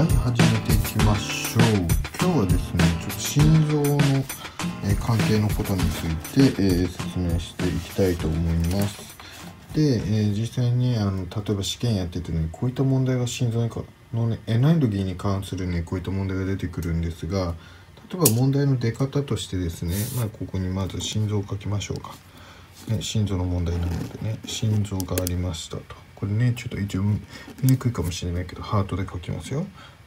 はい始めていきましょう。今日はですねちょっと心臓の、え、関係のことについて、えー、説明していきたいと思います。で、えー、実際にあの例えば試験やっててねこういった問題が心臓のねエネルギーに関するねこういった問題が出てくるんですが例えば問題の出方としてですねまあここにまず心臓を書きましょうか、ね、心臓の問題なのでね心臓がありましたと。これねちょっと一応見にくいかもしれないけどハートで書きますよ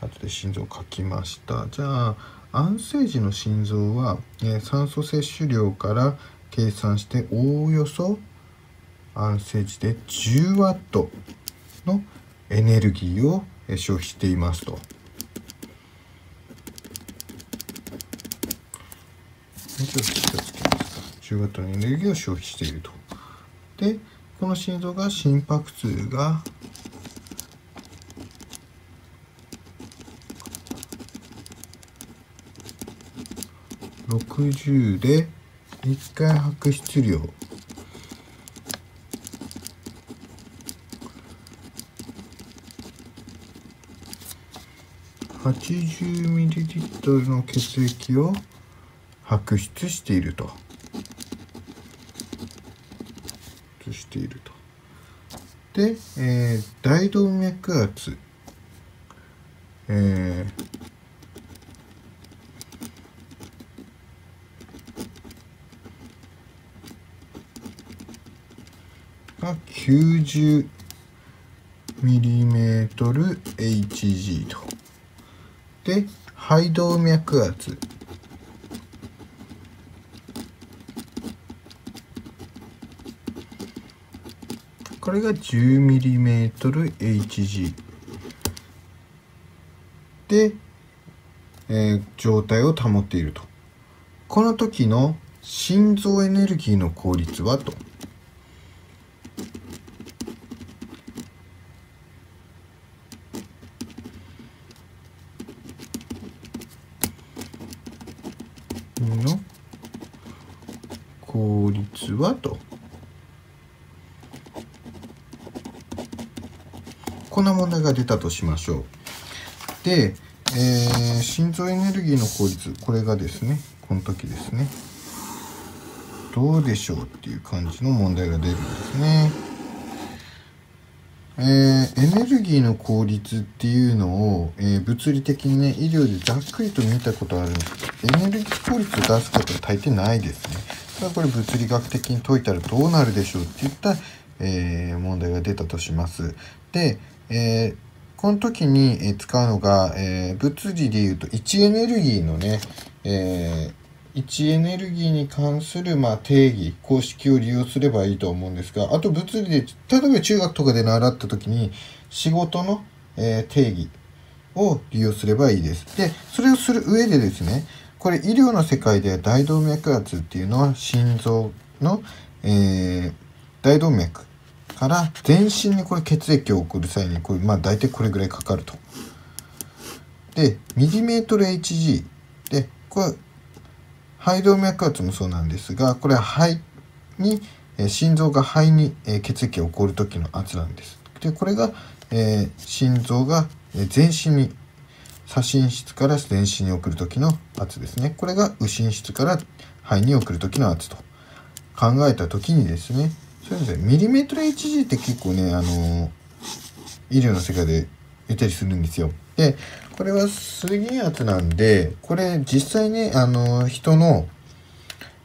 ハートで心臓書きましたじゃあ安静時の心臓は、えー、酸素摂取量から計算しておおよそ安静時で10ワットのエネルギーを消費していますと。10ワットのエネルギーを消費していると。でこの心臓が心拍数が60で1回拍出量80ミリリットルの血液を拍出していると。していると。で、えー、大動脈圧、えー、が90ミリメートル Hg と。で、肺動脈圧れが 10mmHg で、えー、状態を保っていると。この時の心臓エネルギーの効率はとの効率はとこんな問題が出たとしましょう。で、えー、心臓エネルギーの効率、これがですね、この時ですね。どうでしょうっていう感じの問題が出るんですね。えー、エネルギーの効率っていうのを、えー、物理的にね、医療でざっくりと見たことあるんですけど、エネルギー効率を出すことは大抵ないですね。それはこれ物理学的に解いたらどうなるでしょうって言った、えー、問題が出たとします。で、えー、この時に使うのが、えー、物理でいうと位置エネルギーのね、えー、位置エネルギーに関する、まあ、定義、公式を利用すればいいと思うんですが、あと物理で、例えば中学とかで習った時に、仕事の、え、定義を利用すればいいです。で、それをする上でですね、これ医療の世界では大動脈圧っていうのは心臓の、え、大動脈から全身にこれ血液を送る際にこれまあ大体これぐらいかかると。でミリメートル Hg でこれ肺動脈圧もそうなんですがこれは肺に心臓が肺に血液を送る時の圧なんです。でこれが、えー、心臓が全身に左心室から全身に送る時の圧ですね。これが右心室から肺に送る時の圧と考えた時にですねそうですね。ミリメートル HG って結構ねあの医療の世界で言ったりするんですよ。でこれは水銀圧なんでこれ実際ねあの人の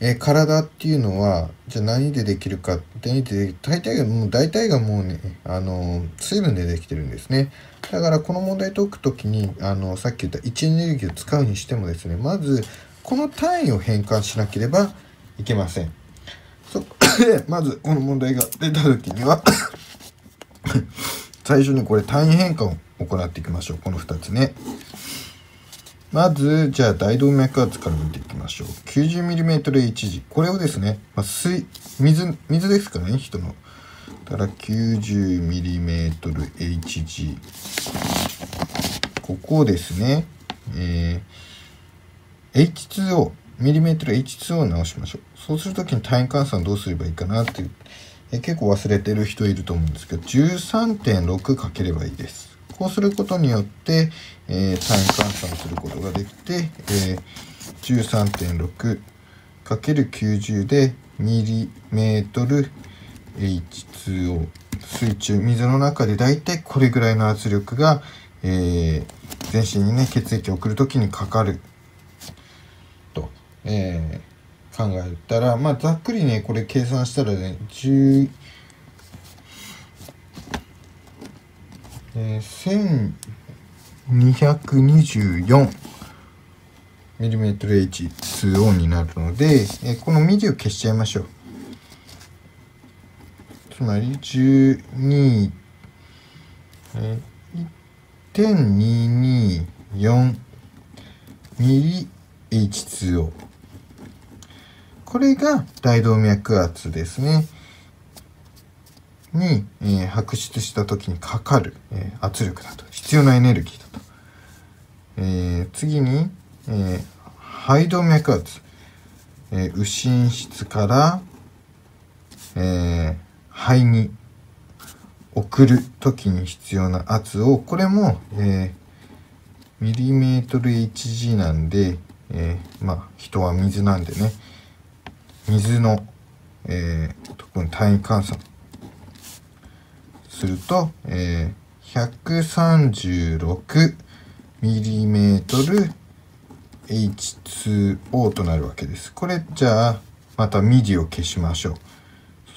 え体っていうのはじゃあ何でできるか何で大体がもう大体がもうねあの水分でできてるんですね。だからこの問題解くときにあのさっき言った位置エネルギーを使うにしてもですねまずこの単位を変換しなければいけません。そこで、まずこの問題が出た時には 最初にこれ単位変換を行っていきましょう。この2つね。まず、じゃあ大動脈圧から見ていきましょう。90mmHg。これをですね、まあ、水、水、水ですからね、人の。だから 90mmHg。ここですね、えー、H2O。ミリメートル H2 を直しましょう。そうするときに単位換算どうすればいいかなっていう、え結構忘れてる人いると思うんですけど、13.6かければいいです。こうすることによって、えー、単位換算することができて、えー、13.6×90 でミリメートル H2O 水中水の中でだいたいこれぐらいの圧力が、えー、全身にね血液を送る時にかかる、えー、考えたらまあざっくりねこれ計算したらね10えー、1224ミリメートル H2O になるので、えー、このミリを消しちゃいましょう。つまり12、えー、1.224ミリ H2O これが大動脈圧ですね。に、えー、白出した時にかかる、えー、圧力だと。必要なエネルギーだと、えー、次に、え肺動脈圧、え右心室から、え肺に送る時に必要な圧をこれも、えミリメートル Hg なんで、えまあ人は水なんでね。水の、え特に単位換算すると、えー、136ミリメートル H2O となるわけです。これじゃあまたミリを消しましょう。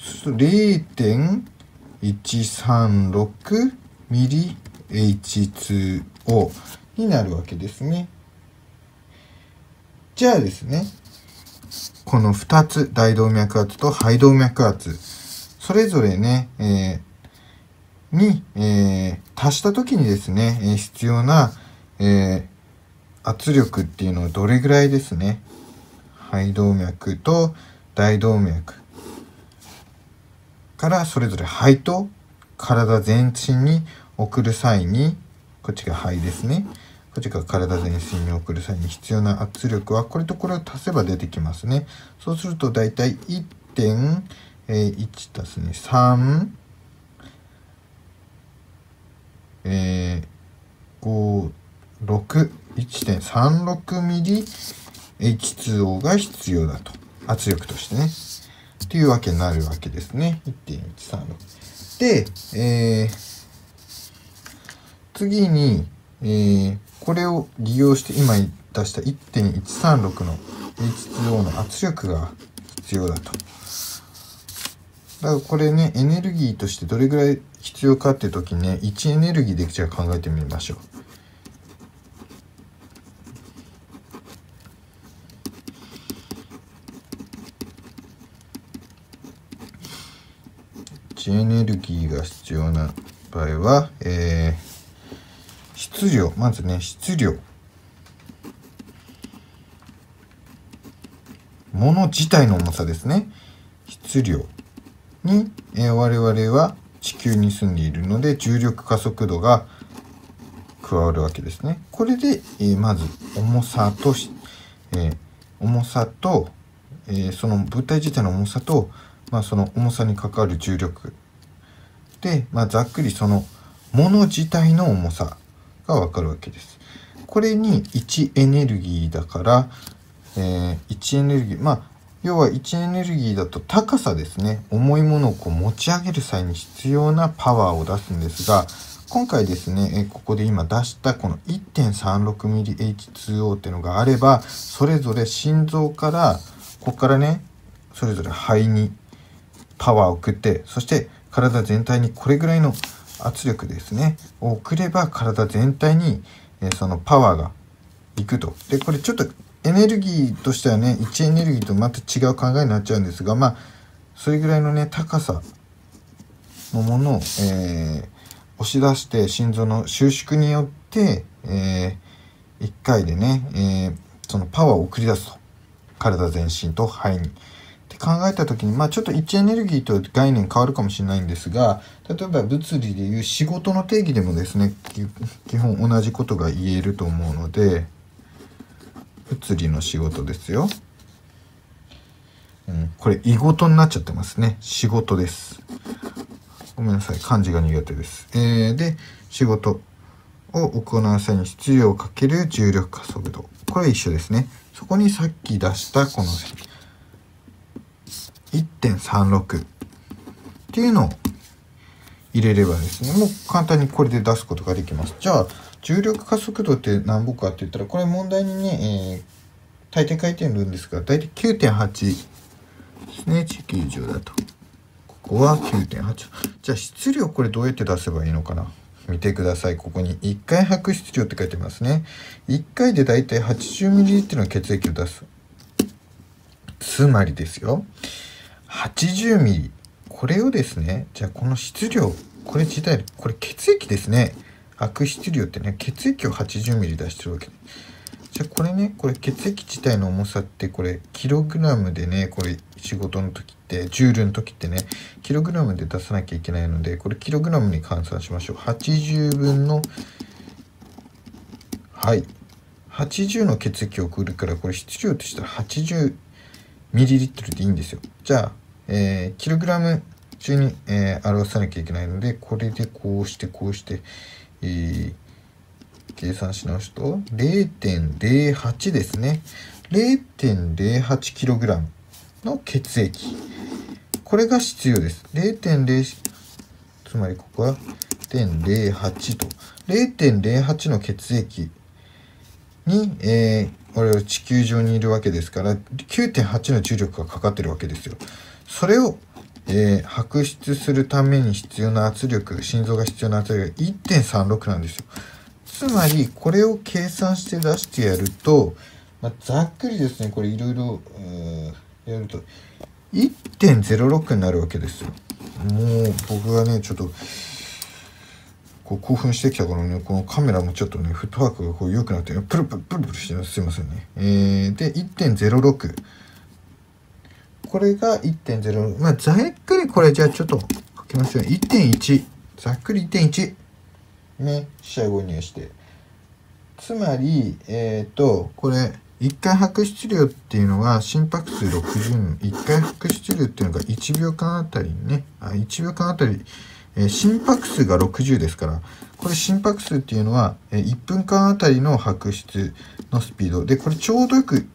そうすると0.136ミリ H2O になるわけですね。じゃあですね、この2つ、大動脈圧と肺動脈圧、それぞれね、えーに、えー、足した時にですね、え、必要な、え、圧力っていうのはどれぐらいですね。肺動脈と大動脈。からそれぞれ肺と体全身に送る際にこっちが肺ですね。こっちが体全身に送る際に必要な圧力はこれとこれを足せば出てきますね。そうすると大体1.1足すね3えー、56.1.36ミリ H2O が必要だと。圧力としてね。っていうわけになるわけですね。1.136で、えー、次に、えー、これを利用して今出した1.136の H2O の圧力が必要だとだからこれねエネルギーとしてどれぐらい必要かっていう時にね位置エネルギーでじゃあ考えてみましょう。位置エネルギーが必要な場合は、えー、量まずね質量。もの自体の重さですね。質量。に、えー、我々は地球に住んでいるので重力加速度が加わるわけですね。これで、えー、まず重さと、えー、重さと、え、その物体自体の重さと、まあ、その重さに関わる重力。で、まあ、ざっくりそのもの自体の重さ。がわかるわけです。これに位置エネルギーだから、えー、位置エネルギーまあ要は位置エネルギーだと高さですね重いものをこう持ち上げる際に必要なパワーを出すんですが今回ですねここで今出したこの 1.36mmH2O っていうのがあればそれぞれ心臓からここからねそれぞれ肺にパワーを送ってそして体全体にこれぐらいの圧力ですねを送れば体全体にそのパワーがいくとでこれちょっとエネルギーとしてはね位置エネルギーとまた違う考えになっちゃうんですがまあそれぐらいのね高さのものを、えー、押し出して心臓の収縮によって、えー、1回でね、えー、そのパワーを送り出すと体全身と肺に。考えた時にまあちょっと位置エネルギーと概念変わるかもしれないんですが例えば物理でいう仕事の定義でもですね基本同じことが言えると思うので。物理の仕事ですよ。うん、これ、異事になっちゃってますね。仕事です。ごめんなさい。漢字が苦手です。えー、で、仕事。を行う際に質量をかける重力加速度これは一緒ですねそこにさっき出したこの1.36っていうのを入れればですねもう簡単にこれで出すことができます。じゃあ重力加速度って何ぼかって言ったらこれ問題にね、えー、大抵書いてるんですが大体9.8ですね地球上だと。ここは9.8じゃあ質量これどうやって出せばいいのかな？見てください。ここに1回吐く質量って書いてますね。1回でだいたい 80ml の血液を出す。つまりですよ。80ml これをですねじゃあこの質量これ自体これ血液ですね。悪質量ってね血液を 80ml 出してるわけ。じゃあこれねこれ血液自体の重さってこれキログラムでねこれ仕事の時ってジュールの時ってねキログラムで出さなきゃいけないのでこれキログラムに換算しましょう。80分のはい。80の血液を送るからこれ質量としたら80ミリリットルでいいんですよ。じゃあ、えー、キログラム中に、えー、表さなきゃいけないのでこれでこうしてこうして、えー、計算し直すと0.08ですね。0.08kg の血液。これが必要です。0.0つまりここは0.08と。0.08の血液に、えー、我々地球上にいるわけですから9.8の重力がかかってるわけですよ。それを、えー、排出するために必要な圧力心臓が必要な圧力が1.36なんですよ。つまりこれを計算して出してやると、まあ、ざっくりですねこれいろいろやると1.06になるわけですよ。もう僕がねちょっとこう興奮してきた頃ねこのカメラもちょっとねフットワークがこう良くなってプルプルプルプルしてますすいませんね。えー、で1.06これが1.0。まあ、ざっくりこれじゃあちょっと書きますよ。1.1ざっくり1.1ね。試合後入して。つまりえっ、ー、とこれ1回拍出量っていうのは心拍数60 1回拍出量っていうのが1秒間あたりね。あ1秒間あたり。えー、心拍数が60ですから。これ心拍数っていうのは、えー、1分間あたりの拍出のスピード。でこれちょうどよく、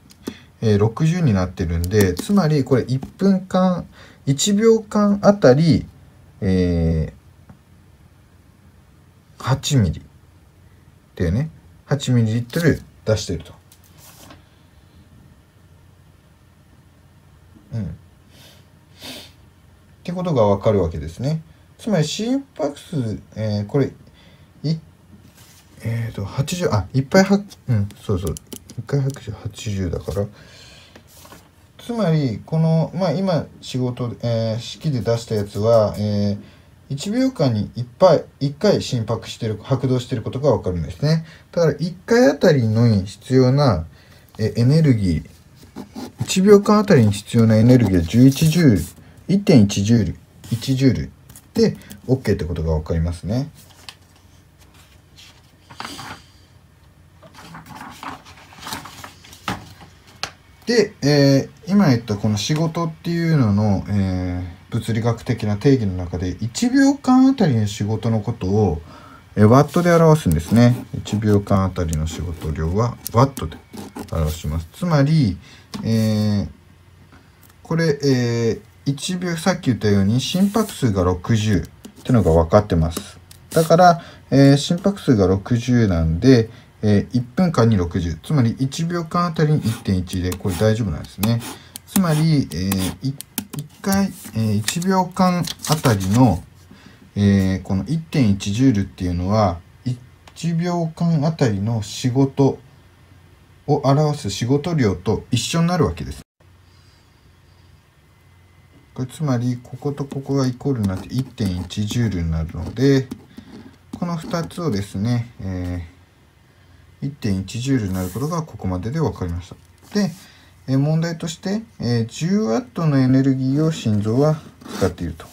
えー、60になってるんでつまりこれ1分間1秒間あたり、えー、8ミリでね8ミリリットル出してると。うん。ってことがわかるわけですね。つまり心拍数、えー、これ、い、えっ、ー、と、80、あ、いっぱいは、うん、そうそう。一回拍手80だから。つまり、この、まあ今仕事、えー、式で出したやつは、えー、1秒間にいっぱい、1回心拍してる、拍動してることがわかるんですね。だから1回あたりのに必要な、えエネルギー、1秒間あたりに必要なエネルギーは11ジュール、1.1ジュール、1ジュールで OK ってことが分かりますね。で、えー、今言ったこの仕事っていうのの、えー、物理学的な定義の中で1秒間あたりの仕事のことを、えー、ワットで表すんですね。1秒間あたりの仕事量はワットで表します。つまり、え、これ、え1秒さっき言ったように心拍数が60っていうのが分かってます。だから、え、心拍数が60なんで、えー、1分間に60。つまり1秒間あたりに1.1で、これ大丈夫なんですね。つまり、えー、1回、えー、1秒間あたりの、えー、この1.1ジュールっていうのは、1秒間あたりの仕事を表す仕事量と一緒になるわけです。これつまりこことここがイコールになって1.1ジュールになるのでこの2つをですね、えー、1.1ジュールになることがここまでで分かりました。で、えー、問題として、えー、10ワットのエネルギーを心臓は使っていると。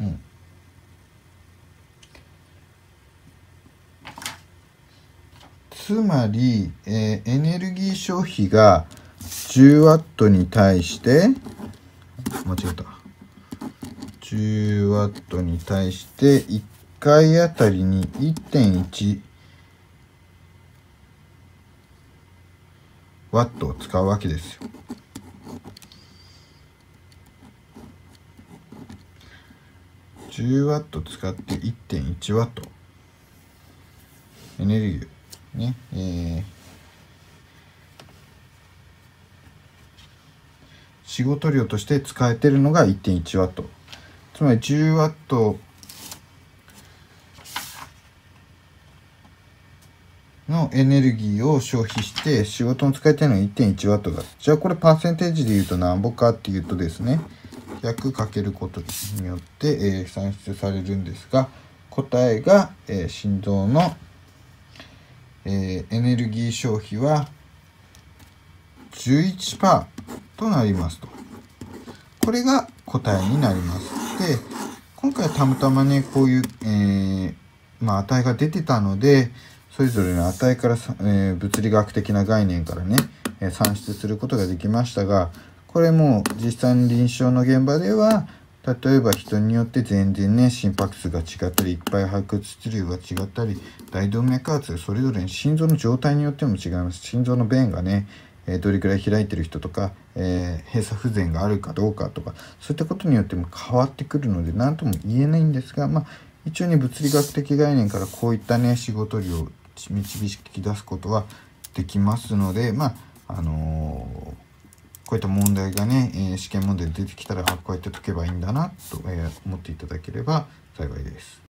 うん、つまり、えー、エネルギー消費が10ワットに対して間違えた10ワットに対して回あたりに1.1ワットを使うわけですよ。10ワット使って1.1ワット。エネルギー。ね。えー、仕事量として使えてるのが1.1ワット。つまり10ワットのエネルギーを消費して仕事の使いたいのは1.1ワットだ。じゃあこれパーセンテージで言うと何ぼかっていうとですね。100かけることによって、えー、算出されるんですが答えが、えー、心臓の、えー、エネルギー消費は11%となりますと。これが答えになります。で今回たまたまねこういう、えー、まあ、値が出てたのでそれぞれの値から、え物理学的な概念からね、え算出することができましたがこれも実際の臨床の現場では例えば人によって全然ね心拍数が違ったりいっぱい白骨質量が違ったり大動脈圧それぞれ心臓の状態によっても違います。心臓の弁がねえどれくらい開いてる人とか、えー、閉鎖不全があるかどうかとかそういったことによっても変わってくるので何とも言えないんですが、まあ、一応ね物理学的概念からこういったね仕事量導き出すことはできますのでまああのーこういった問題がね、えー、試験問題で出てきたら、あ、こうやって解けばいいんだなと、えー、思っていただければ幸いです。